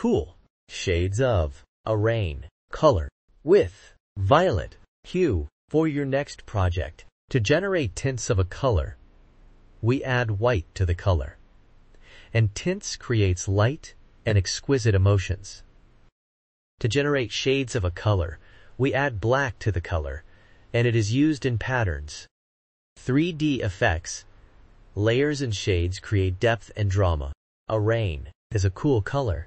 cool, shades of, Arraign, color, with, violet, hue, for your next project. To generate tints of a color, we add white to the color. And tints creates light and exquisite emotions. To generate shades of a color, we add black to the color, and it is used in patterns. 3D effects, layers and shades create depth and drama. Arraign is a cool color,